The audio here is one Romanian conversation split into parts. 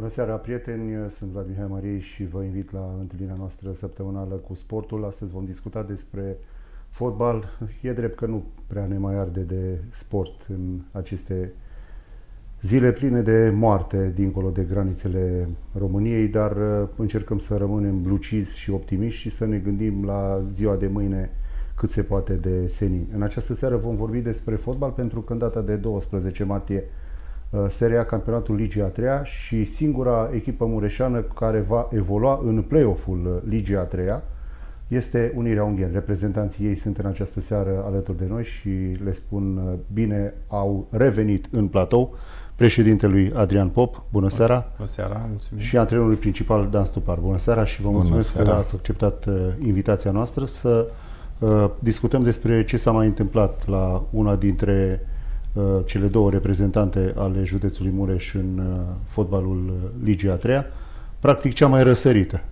Bună seara, prieteni! Sunt Vlad Mihai Mariei și vă invit la întâlnirea noastră săptămânală cu sportul. Astăzi vom discuta despre fotbal. E drept că nu prea ne mai arde de sport în aceste zile pline de moarte dincolo de granițele României, dar uh, încercăm să rămânem lucizi și optimiști și să ne gândim la ziua de mâine cât se poate de senin. În această seară vom vorbi despre fotbal pentru că în data de 12 martie uh, se rea campionatul Ligii a treia și singura echipă mureșană care va evolua în play-off-ul uh, Ligii a treia este Unirea Unghen. Reprezentanții ei sunt în această seară alături de noi și le spun bine au revenit în platou președintelui Adrian Pop. Bună seara! Bună seara, mulțumim! Și antrenorului principal Dan Stupar. Bună seara și vă Bună mulțumesc seara. că ați acceptat uh, invitația noastră să uh, discutăm despre ce s-a mai întâmplat la una dintre uh, cele două reprezentante ale județului Mureș în uh, fotbalul uh, Ligii a treia, practic cea mai răsărită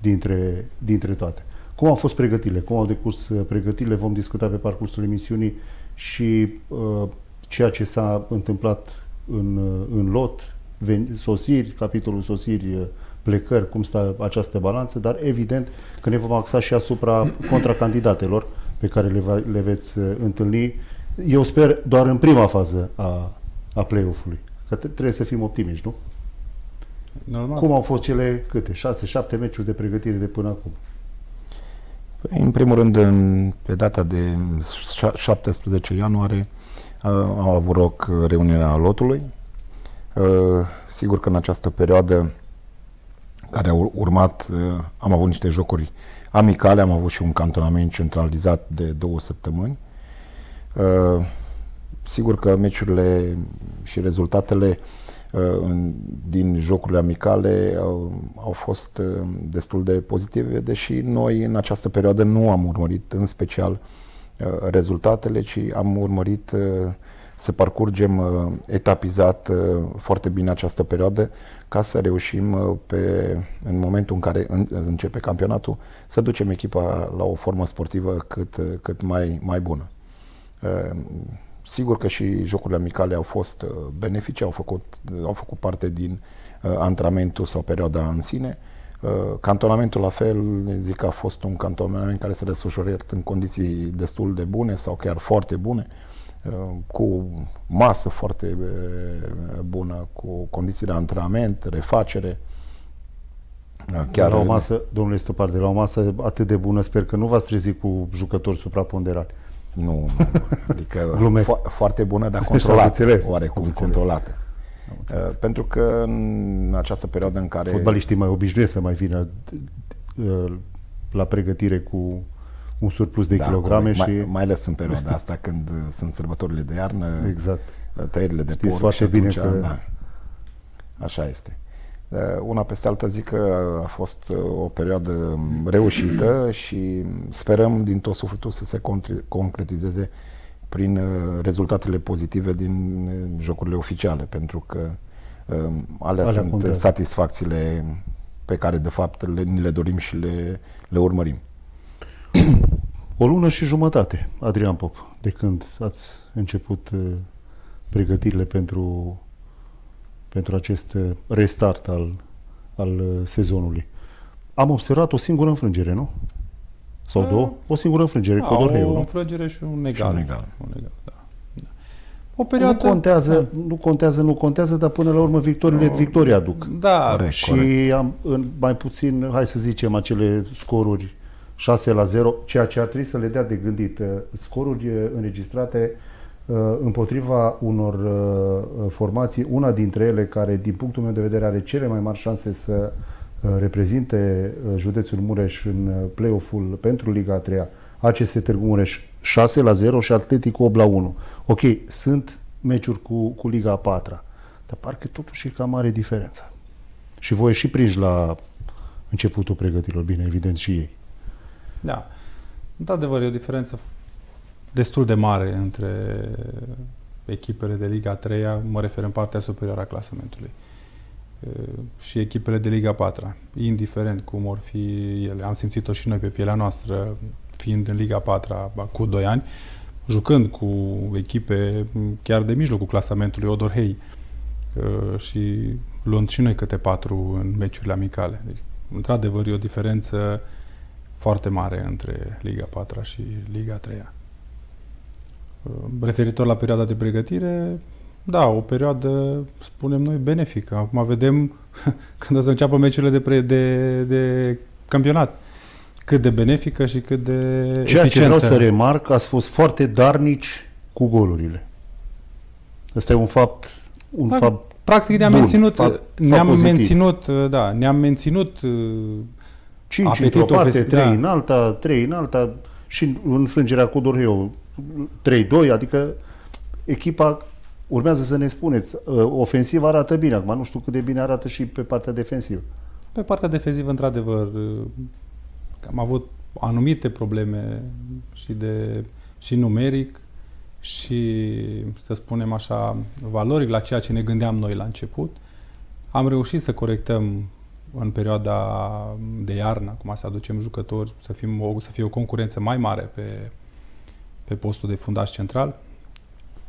dintre, dintre toate. Cum au fost pregătirile? Cum au decurs uh, pregătirile? Vom discuta pe parcursul emisiunii și uh, ceea ce s-a întâmplat în, în lot, ven, sosiri, capitolul sosiri, plecări, cum stă această balanță, dar evident că ne vom axa și asupra contracandidatelor pe care le, va, le veți uh, întâlni. Eu sper doar în prima fază a, a play-off-ului. Că trebuie să fim optimiști, nu? Normal. Cum au fost cele câte? 6-7 meciuri de pregătire de până acum? Păi, în primul rând, în, pe data de 17 ianuarie, au avut loc reuniunea lotului. Sigur că în această perioadă care a urmat am avut niște jocuri amicale, am avut și un cantonament centralizat de două săptămâni. Sigur că meciurile și rezultatele din jocurile amicale au fost destul de pozitive, deși noi în această perioadă nu am urmărit în special uh, Uh, rezultatele, ci am urmărit uh, să parcurgem uh, etapizat foarte bine această perioadă ca să reușim pe, în momentul în care începe campionatul să ducem echipa la o formă sportivă cât, cât mai, mai bună. Sigur că și jocurile amicale au fost benefice, au făcut, au făcut parte din antrenamentul sau perioada în sine, Uh, cantonamentul la fel, zic că a fost un cantonament care s-a desfășurat în condiții destul de bune sau chiar foarte bune, uh, cu masă foarte uh, bună, cu condiții de antrenament, refacere. Chiar la o masă, domnule Stopar, de la o masă atât de bună, sper că nu v-ați trezit cu jucători supraponderali. Nu, nu adică fo- foarte bună, dar controlată, oarecum controlată. Uh, pentru că în această perioadă în care... Fotbaliștii mai obișnuiesc să mai vină uh, la pregătire cu un surplus de da, kilograme corect. și... Mai, mai ales în perioada asta când sunt sărbătorile de iarnă, exact. tăierile de Știți foarte bine atunci, că... Da, așa este. Uh, una peste alta zic că a fost o perioadă reușită și sperăm din tot sufletul să se concretizeze prin uh, rezultatele pozitive din uh, jocurile oficiale, pentru că um, alea, alea sunt contează. satisfacțiile pe care de fapt le, ni le dorim și le, le urmărim. O lună și jumătate, Adrian Pop, de când ați început uh, pregătirile pentru, pentru acest restart al, al sezonului. Am observat o singură înfrângere, nu? Sau uh, două? O singură înfrângere, da, Codor O înfrângere și un egal. Și un egal. Un egal da. da. O perioadă... Nu contează, da. nu contează, nu contează, dar până la urmă victoriile, no, victoria aduc. Da, corect, Și corect. am în mai puțin, hai să zicem, acele scoruri 6 la 0, ceea ce ar trebui să le dea de gândit. Uh, scoruri uh, înregistrate uh, împotriva unor formații, una dintre ele care, din punctul meu de vedere, are cele mai mari șanse să Uh, reprezinte uh, județul Mureș în uh, play-off-ul pentru Liga 3 ACS Târgu Mureș 6 la 0 și Atletic 8 la 1. Ok, sunt meciuri cu, cu Liga 4 dar parcă totuși e cam mare diferența. Și voi și prinși la începutul pregătilor, bine, evident și ei. Da. Într-adevăr, e o diferență destul de mare între echipele de Liga 3 mă refer în partea superioară a clasamentului. Uh, și echipele de Liga 4 indiferent cum or fi ele. Am simțit-o și noi pe pielea noastră, fiind în Liga 4 cu 2 ani, jucând cu echipe chiar de mijlocul clasamentului Odorhei, uh, și luând și noi câte patru în meciurile amicale. Deci, într-adevăr, e o diferență foarte mare între Liga 4 și Liga 3. Uh, referitor la perioada de pregătire, da, o perioadă, spunem noi, benefică. Acum vedem, când o să înceapă meciurile de, pre, de, de campionat, cât de benefică și cât de Ceea eficientă. ce vreau să remarc, ați fost foarte darnici cu golurile. Ăsta e un fapt, un Da, fapt Practic ne-am Bun, menținut, fapt- ne-am fapt pozitiv. menținut, da, ne-am menținut uh, 5 Apetitul într-o parte, ofensiv, 3 da. în alta, 3 în alta și înfrângerea cu Dorheu 3-2, adică echipa urmează să ne spuneți, uh, ofensiva arată bine, acum nu știu cât de bine arată și pe partea defensivă. Pe partea defensivă, într-adevăr, am avut anumite probleme și, de, și numeric și, să spunem așa, valoric la ceea ce ne gândeam noi la început. Am reușit să corectăm în perioada de iarnă, acum să aducem jucători, să, fim o, să fie o concurență mai mare pe, pe postul de fundaș central.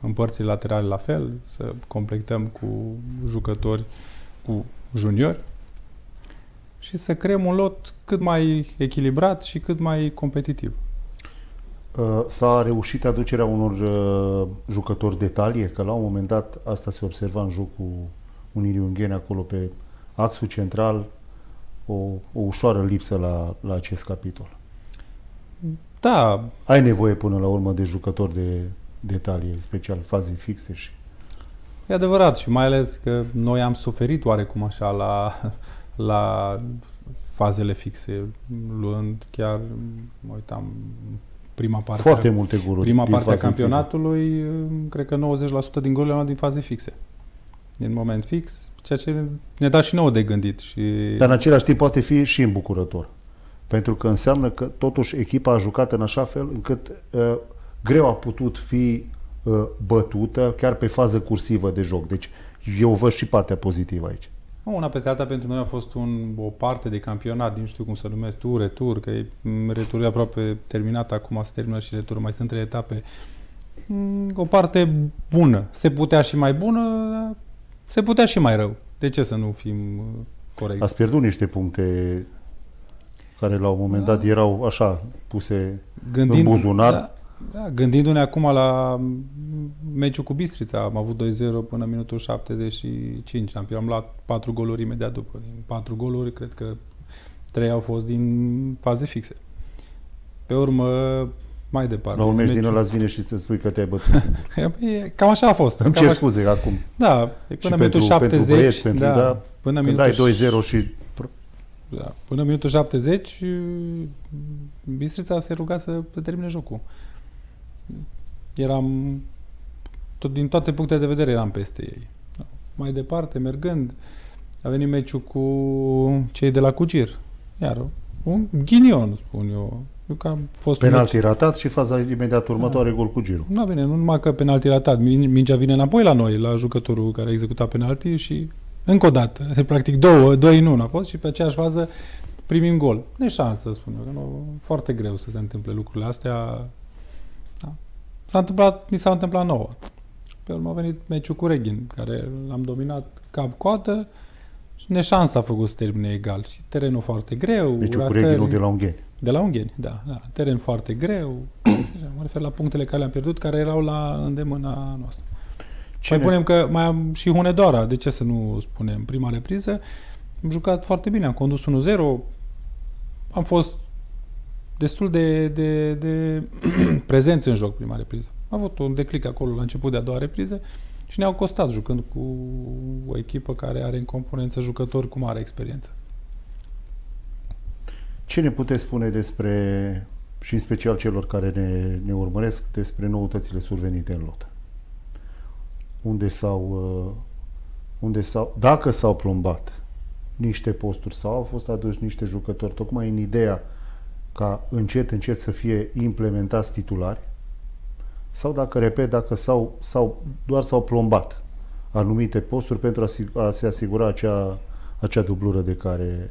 În părțile laterale la fel, să completăm cu jucători cu juniori și să creăm un lot cât mai echilibrat și cât mai competitiv. Uh, S-a reușit aducerea unor uh, jucători de talie, că la un moment dat asta se observa în jocul Unirii Unghene acolo pe axul central, o, o ușoară lipsă la, la acest capitol. Da, Ai nevoie până la urmă de jucători de, de talie, special faze fixe și e adevărat și mai ales că noi am suferit oarecum așa la, la fazele fixe, luând chiar, mă uitam, prima parte, foarte multe goluri. prima din parte a faze fixe. campionatului, cred că 90% din golurile au luat din faze fixe. Din moment fix, ceea ce ne da și nouă de gândit. Și Dar în același timp poate fi și îmbucurător. Pentru că înseamnă că totuși echipa a jucat în așa fel încât uh, greu a putut fi uh, bătută chiar pe fază cursivă de joc. Deci eu văd și partea pozitivă aici. Una peste alta pentru noi a fost un, o parte de campionat, nu știu cum să numesc, tur, retur, că e m, returul e aproape terminat, acum se termină și returul, mai sunt trei etape. Mm, O parte bună. Se putea și mai bună, dar se putea și mai rău. De ce să nu fim uh, corecți? Ați pierdut niște puncte care la un moment dat erau așa puse în buzunar. Da, da, gândindu-ne acum la mm, meciul cu Bistrița, am avut 2-0 până minutul 75. Am, am luat 4 goluri imediat după. Din 4 goluri, cred că 3 au fost din faze fixe. Pe urmă, mai departe. La un meci din meciul- ăla îți vine și să spui că te-ai bătut. E, Cam așa a fost. Îmi Cam cer așa- scuze acum. Da, e Și până pentru, minutul pentru 70. băieți, pentru, da, da, până când minutul dai 2-0 și Da. Până în minutul 70, Bistrița se ruga să să termine jocul. Eram, tot, din toate punctele de vedere, eram peste ei. Da. Mai departe, mergând, a venit meciul cu cei de la Cugir. Iar un ghinion, spun eu. Eu că am fost un penalti ratat și faza imediat următoare gol cu girul. nu vine, nu numai că penalti ratat. Min- Mingea vine înapoi la noi, la jucătorul care a executat penalti și încă o dată, practic două, doi în unu a fost și pe aceeași fază primim gol. Ne șansă, spun eu, că nu, foarte greu să se întâmple lucrurile astea. Da. S-a întâmplat, ni s-a întâmplat nouă. Pe urmă a venit meciul cu Reghin, care l-am dominat cap-coadă și neșansa a făcut să termine egal. Și terenul foarte greu. Deci cu ratări- reghinul de la Ungheni. de la Ungheni, da, da. Teren foarte greu. Așa, mă refer la punctele care le-am pierdut, care erau la îndemâna noastră. Cine- Mai punem că mai am și Hunedoara, de ce să nu spunem? Prima repriză, am jucat foarte bine, am condus 1-0, am fost destul de, de, de prezenți în joc prima repriză. Am avut un declic acolo la început de a doua repriză și ne-au costat jucând cu o echipă care are în componență jucători cu mare experiență. Ce ne puteți spune despre, și în special celor care ne, ne urmăresc, despre noutățile survenite în lot? Unde s-au, uh, unde s-au, dacă s-au plombat niște posturi sau au fost aduși niște jucători, tocmai în ideea ca încet, încet să fie implementați titulari, sau dacă, repet, dacă s-au, sau doar s-au plombat anumite posturi pentru a, sig- a se asigura acea, acea dublură de care,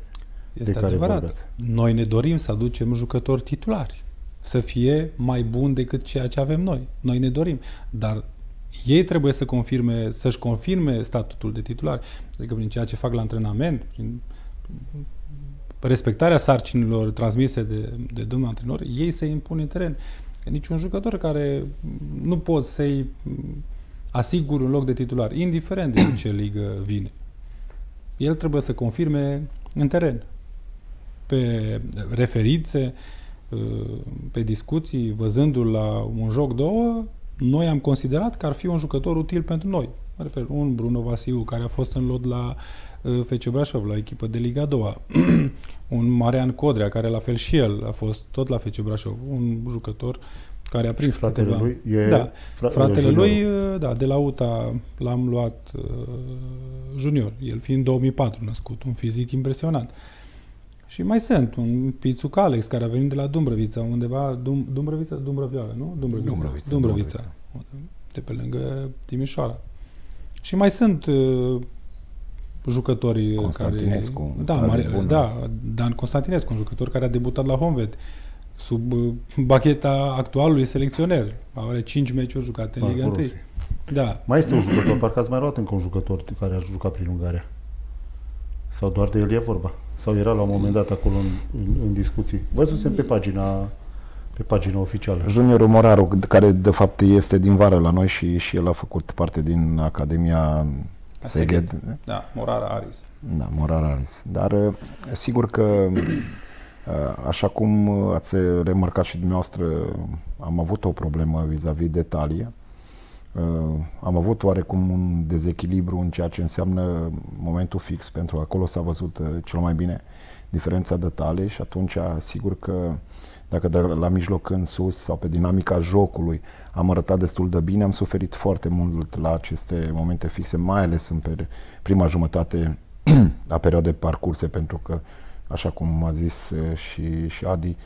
Este de care adevărat. vorbeați. Noi ne dorim să aducem jucători titulari, să fie mai buni decât ceea ce avem noi. Noi ne dorim, dar ei trebuie să confirme, să-și confirme statutul de titular, adică prin ceea ce fac la antrenament, prin respectarea sarcinilor transmise de, de domnul antrenor, ei se impun în teren. Niciun jucător care nu pot să-i asigur un loc de titular, indiferent de ce ligă vine. El trebuie să confirme în teren, pe referințe, pe discuții, văzându-l la un joc două, noi am considerat că ar fi un jucător util pentru noi. Mă refer, un Bruno Vasiu, care a fost în lot la uh, FC Brașov, la echipă de Liga 2 un Marian Codrea, care la fel și el a fost tot la FC Brașov, un jucător care a prins fratele câteva... lui e da, fra, fratele lui, uh, da, de la UTA l-am luat uh, junior, el fiind 2004 născut, un fizic impresionant. Și mai sunt, un Pițuc Alex, care a venit de la Dumbrăvița, undeva, Dum, Dumbrăvița, Dumbrăvioară, nu? Dumbrăvița. Dumbrăvița. Dumbrăvița. De pe lângă Timișoara. Și mai sunt uh, jucători Constantinescu, care... Da, mare, da, Dan Constantinescu, un jucător care a debutat la Honved sub uh, bacheta actualului selecționer. Are 5 meciuri jucate în Liga 1. Da. Mai este un jucător, parcă ați mai luat încă un jucător care a jucat prin Ungaria. Sau doar de el e vorba? Sau era la un moment dat acolo în, în, în discuții? Văzusem pe pagina pe pagina oficială. Juniorul Moraru, care de fapt este din vară la noi și, și el a făcut parte din Academia Seged. Da, Morara Aris. Da, Morara Aris. Dar uh, sigur că uh, așa cum ați remarcat și dumneavoastră, am avut o problemă vis-a-vis de talie. Uh, am avut oarecum un dezechilibru în ceea ce înseamnă momentul fix, pentru că acolo s-a văzut cel mai bine diferența de talie și atunci sigur că dacă de la mijloc în sus sau pe dinamica jocului am arătat destul de bine, am suferit foarte mult la aceste momente fixe, mai ales în prima jumătate a perioadei parcurse, pentru că, așa cum a zis și, și Adi,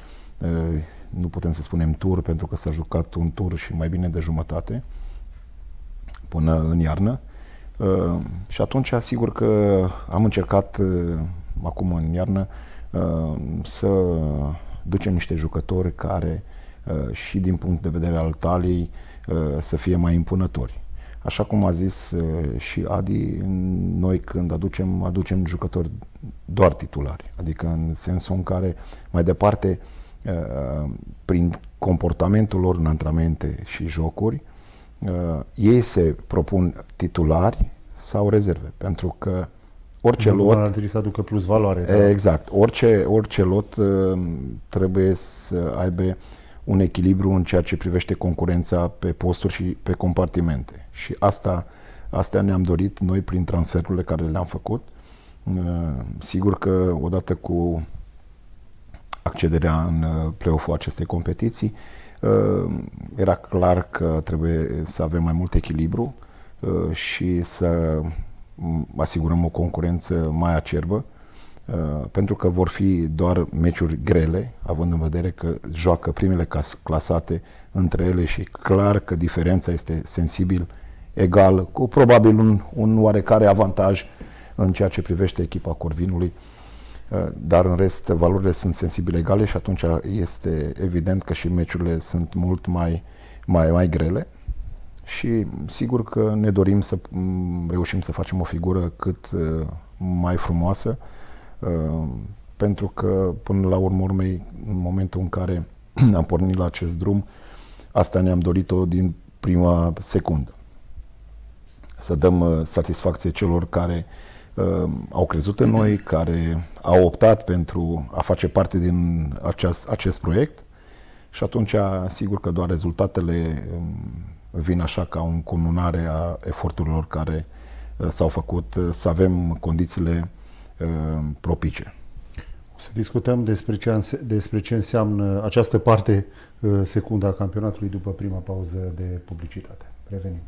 nu putem să spunem tur, pentru că s-a jucat un tur și mai bine de jumătate până în iarnă. Și atunci, sigur că am încercat acum în iarnă să ducem niște jucători care uh, și din punct de vedere al taliei uh, să fie mai impunători. Așa cum a zis uh, și Adi, noi când aducem, aducem jucători doar titulari, adică în sensul în care mai departe prin comportamentul lor în antrenamente și jocuri, ei se propun titulari sau rezerve, pentru că orice lot... Ar trebui să aducă plus valoare. Da? Exact. Orice, orice lot uh, trebuie să aibă un echilibru în ceea ce privește concurența pe posturi și pe compartimente. Și asta, asta ne-am dorit noi prin transferurile care le-am făcut. Uh, sigur că odată cu accederea în uh, play-off-ul acestei competiții, era clar că trebuie să avem mai mult echilibru și să asigurăm o concurență mai acerbă, uh, pentru că vor fi doar meciuri grele, având în vedere că joacă primele clasate între ele și clar că diferența este sensibil egal, cu probabil un, un oarecare avantaj în ceea ce privește echipa Corvinului, uh, dar în rest valorile sunt sensibil egale și atunci este evident că și meciurile sunt mult mai, mai, mai grele și sigur că ne dorim să reușim să facem o figură cât uh, mai frumoasă, uh, pentru că până la urmă urmei, în momentul în care am pornit la acest drum, asta ne-am dorit-o din prima secundă. Să dăm uh, satisfacție celor care uh, au crezut în noi, care au optat pentru a face parte din acest, acest proiect și atunci, sigur că doar rezultatele um, vin așa ca un cununare a eforturilor care uh, s-au făcut uh, să avem condițiile uh, propice. O să discutăm despre ce, despre ce înseamnă această parte secundă a campionatului după prima pauză de publicitate. Revenim.